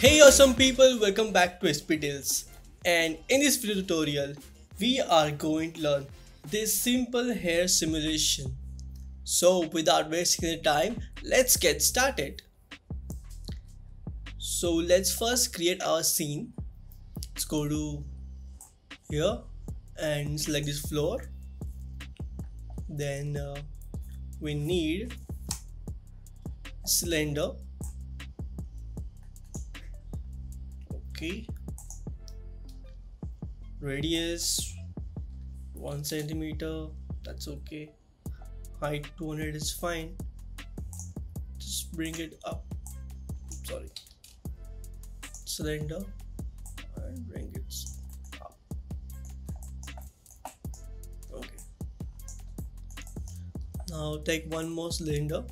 Hey awesome people, welcome back to SP Tales. And in this video tutorial, we are going to learn this simple hair simulation. So without wasting any time, let's get started. So let's first create our scene. Let's go to here and select this floor. Then uh, we need cylinder okay radius 1 centimeter that's okay. Height 200 is fine. Just bring it up. Sorry. Cylinder and bring it up. Okay. Now take one more cylinder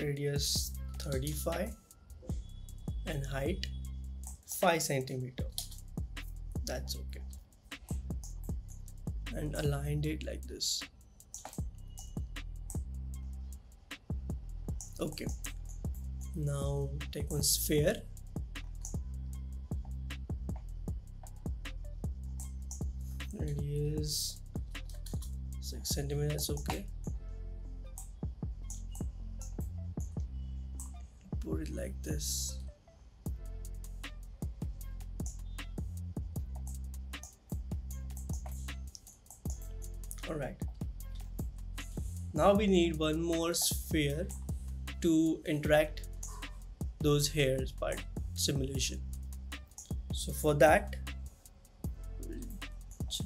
radius 35 and height 5 centimeter. That's okay. And aligned it like this. Okay. Now take one sphere. Radius 6 centimeters okay like this. Alright. Now we need one more sphere to interact those hairs part simulation. So for that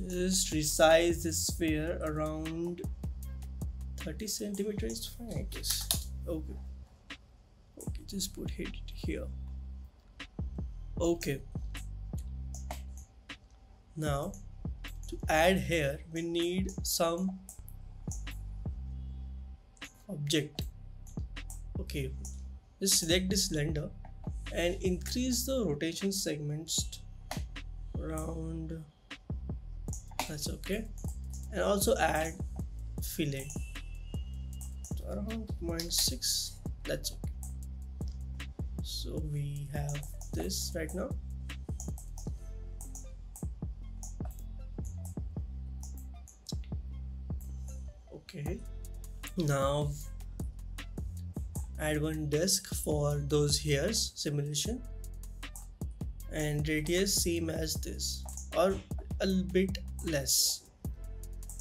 just resize the sphere around 30 centimeters. Fine I guess. Okay okay just put it here. Okay. Now to add here we need some object. Okay. Just select this cylinder and increase the rotation segments around that's okay. And also add fillet. Around 0.6 that's okay so we have this right now. Okay. Now add one disk for those hairs simulation. And radius same as this or a bit less.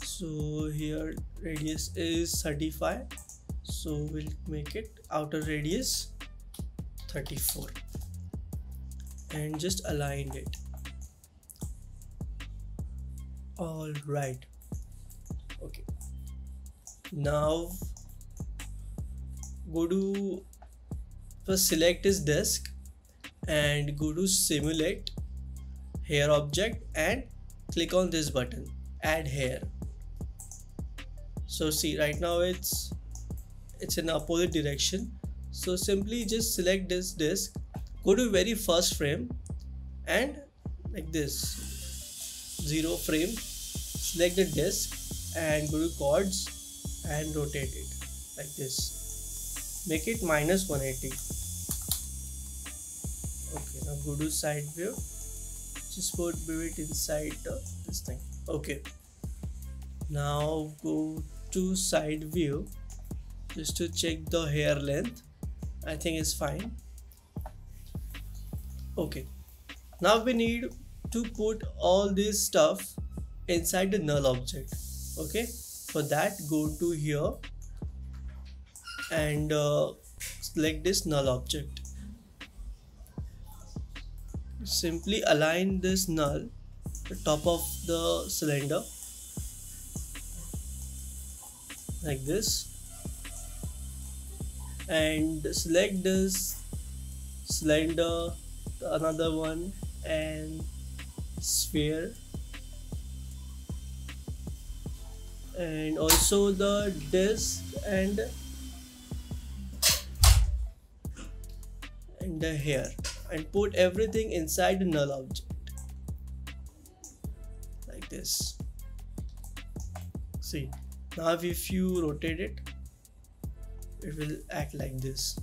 So here radius is 35 so we'll make it outer radius 34 and just aligned it. All right. Okay. Now go to first select this disk and go to simulate hair object and click on this button add hair. So see right now it's it's in opposite direction so simply just select this disk go to very first frame and like this zero frame select the disk and go to coords and rotate it like this. Make it minus 180 okay now go to side view. Just put it inside the, this thing. Okay. Now go to side view just to check the hair length I think it's fine. Okay. Now we need to put all this stuff inside the null object. Okay. For that go to here and uh, select this null object. Simply align this null the top of the cylinder like this and select this cylinder another one and sphere. And also the disk and and the hair. And put everything inside the null object. Like this. See now if you rotate it it will act like this.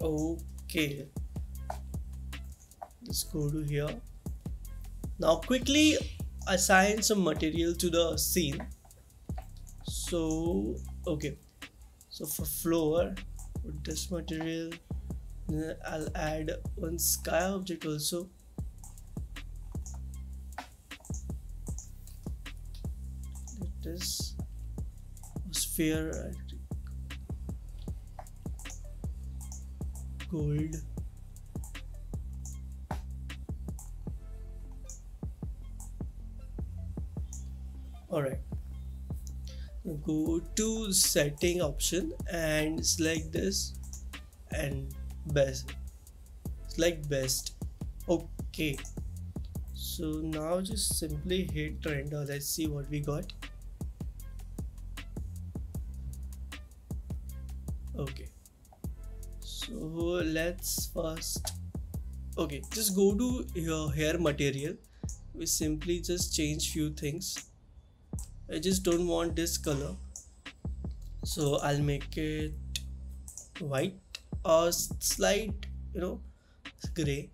Okay. Let's go to here. Now quickly assign some material to the scene. So okay. So for floor with this material I'll add one sky object also. This sphere gold alright go to setting option and select this and best select best. Okay. So now just simply hit render. Let's see what we got let's first okay just go to your hair material. We simply just change few things. I just don't want this color. So I'll make it white or slight you know gray.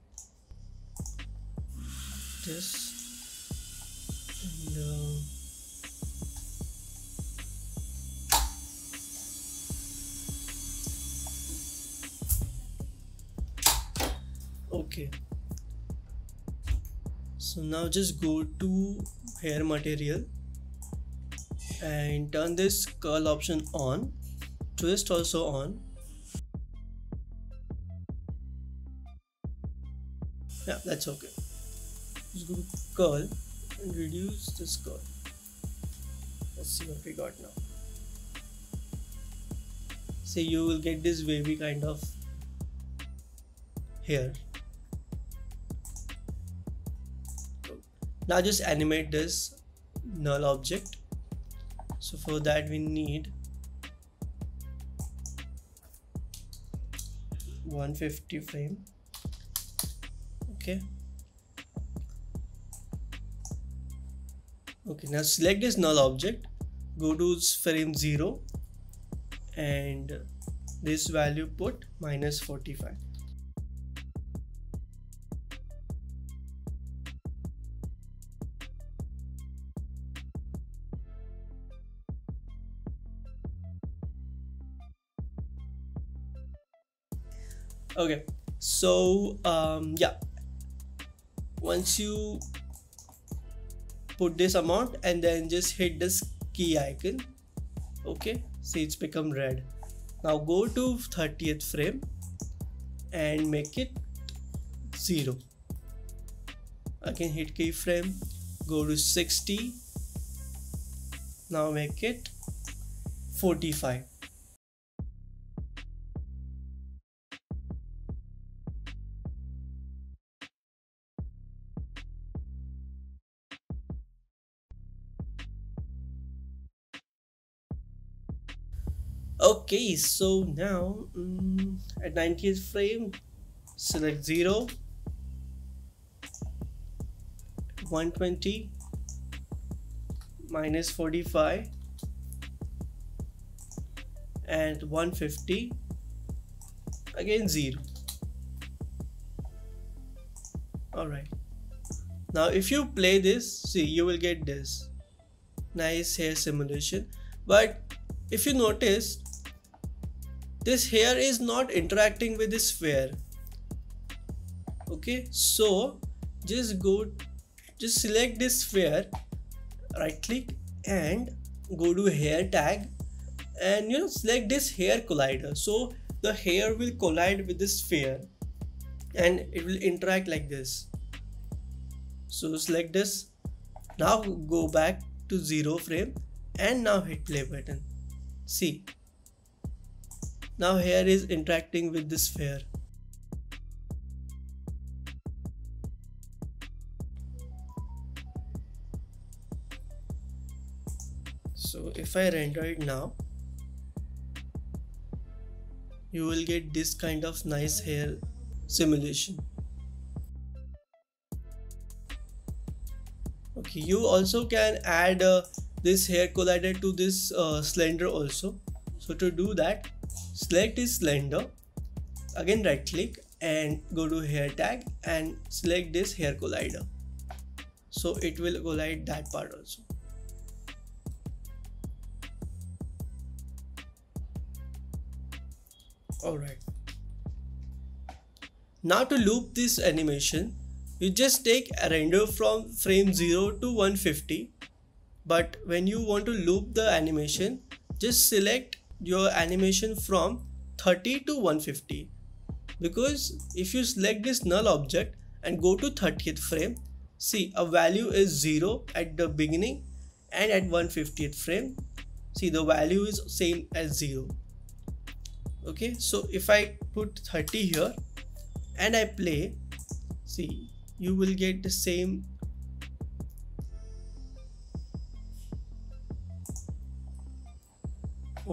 This and uh, okay. So now just go to hair material and turn this curl option on. Twist also on. Yeah that's okay. Just go to curl and reduce this curl. Let's see what we got now. See you will get this wavy kind of hair now just animate this null object. So for that we need 150 frame. Okay. Okay now select this null object. Go to frame 0 and this value put minus 45 okay. So um, yeah. Once you put this amount and then just hit this key icon okay see it's become red. Now go to 30th frame and make it 0 again hit keyframe go to 60 now make it 45 okay so now um, at 90th frame select 0 120 minus 45 and 150 again 0 alright now if you play this see you will get this. Nice hair simulation. But if you notice this hair is not interacting with the sphere. Okay so just go just select this sphere right click and go to hair tag and you know select this hair collider. So the hair will collide with the sphere and it will interact like this. So select this. Now go back to zero frame and now hit play button. See now hair is interacting with this sphere. So if I render it now, you will get this kind of nice hair simulation. Okay, you also can add uh, this hair collider to this uh, cylinder also so to do that select this cylinder again right click and go to hair tag and select this hair collider. So it will collide that part also. Alright now to loop this animation you just take a render from frame 0 to 150 but when you want to loop the animation just select your animation from 30 to 150 because if you select this null object and go to 30th frame see a value is 0 at the beginning and at 150th frame. See the value is same as 0 okay so if I put 30 here and I play see you will get the same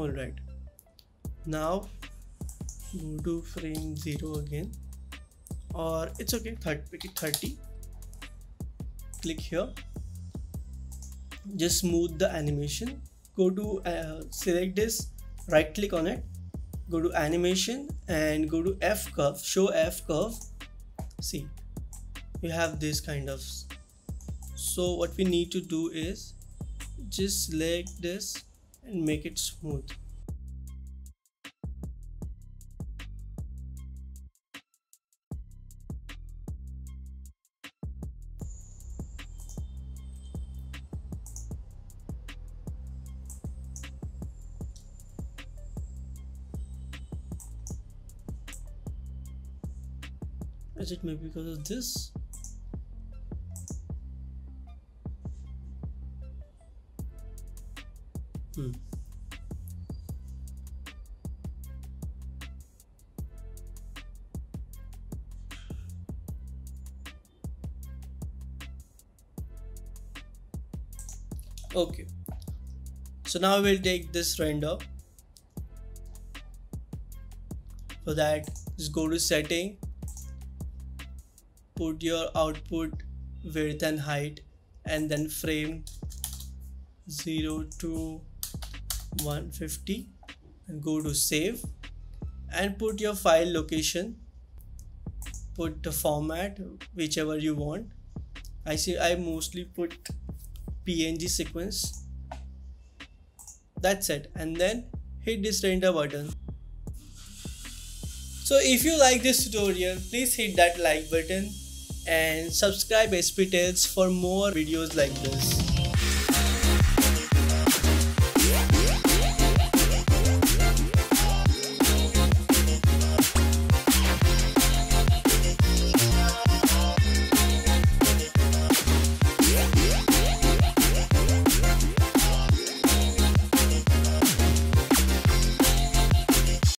alright now go to frame 0 again. Or it's okay 30 make it 30 click here. Just smooth the animation. Go to uh, select this right click on it. Go to animation and go to F curve show F curve. See you have this kind of so what we need to do is just select this and make it smooth Is it maybe because of this? Okay. So now we'll take this render. For that, just go to setting put your output width and height and then frame 0 to 150 and go to save and put your file location put the format whichever you want I see I mostly put PNG sequence. That's it. And then hit this render button. So if you like this tutorial please hit that like button and subscribe SP for more videos like this.